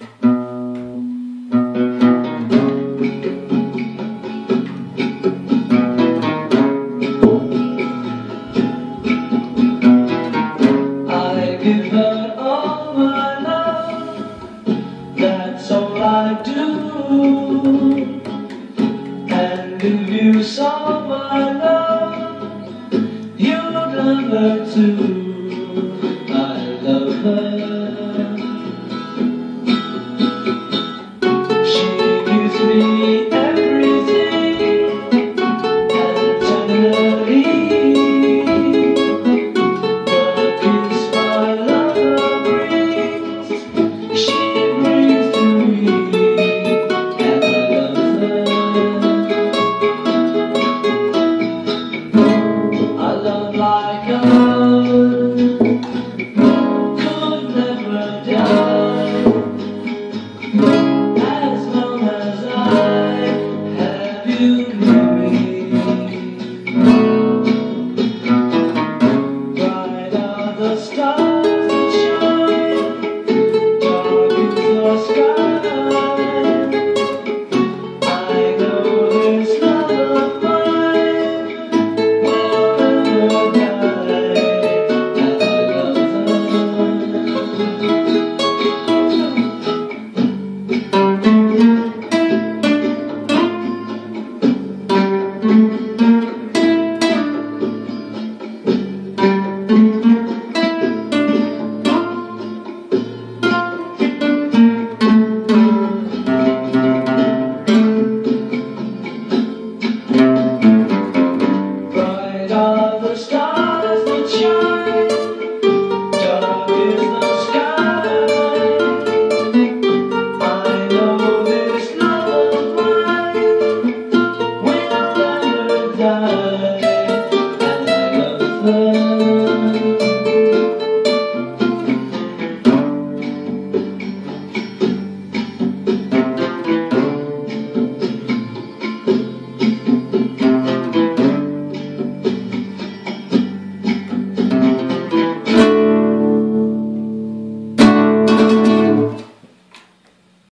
And if you saw my love, That's all I do. And give you'd love her too. you. the stars that shine. Dark is the sky. I know this love of mine will never die. And I love her.